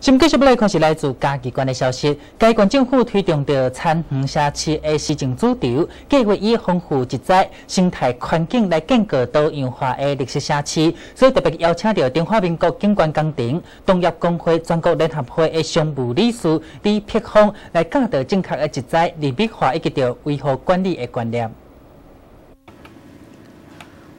新继续来看是来自嘉义县的消息，嘉义县政府推动着餐园社区的市政主轴，计划以丰富自在生态环境来建构多样化的绿色社区，所以特别邀请到中华民国景观工程农业工会全国联合会的常务理事李碧峰来教导正确的自在利密化以及着维护管理的观念。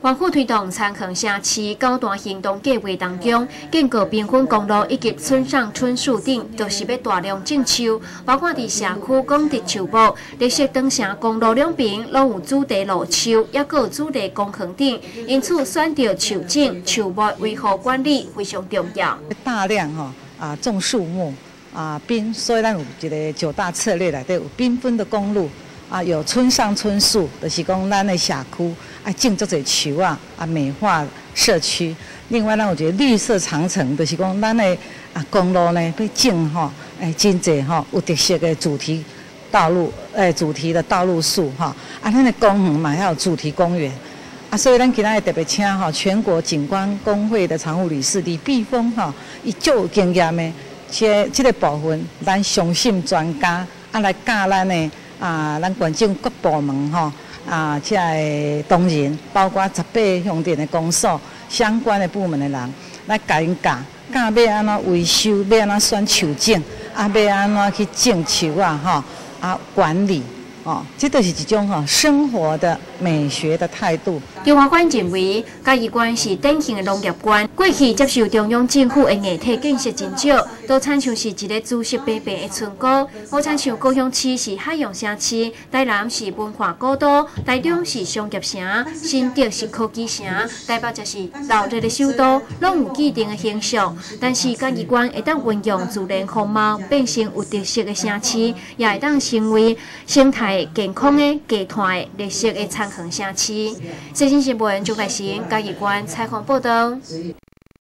环府推动参考城市高端行动计划当中，建构缤纷公路以及村上春树顶，都是要大量种树，包括伫社区广植树木。绿色长城公路两边拢有主题路树，也有主题公园顶，因此选择树种、树木维护管理非常重要。大量吼啊种树木啊缤，所以咱有一个九大策略内底有缤纷的公路。啊，有村上春树，就是讲咱的社区啊，种足侪树啊，啊，美化社区。另外呢，我觉得绿色长城，就是讲咱的啊公路呢，要种吼，哎，真侪吼有特色的主题道路，哎，主题的道路树哈。啊，咱的公园嘛，还有主题公园。啊，所以咱今日特别请哈全国景观工会的常务理事李碧峰哈，伊足有经验的，且这个部分咱相信专家啊来教咱的。啊，咱县政各部门吼，啊，即个同仁，包括十八乡镇的公所相关的部门的人，来教因教，教要安怎维修，要安怎选树种，啊，要安怎去种树啊，吼，啊，管理。哦，这都是一种哈生活的美学的态度。中华馆认为，嘉义县是典型的农业县，过去接受中央政府的硬体建设真少，都亲像是一个姿色百变的村高。好亲像高雄市是海洋城市，台南是文化古都，台中是商业城，新竹是科技城，台北则是闹热的首都，拢有既定的形象。但是嘉义县会当运用自然风貌，变成有特色的城市，也会当成为生态。健康的、低碳的、绿色的参考城市。最新新闻，中台新嘉义县采访报道。